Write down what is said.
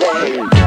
Yeah.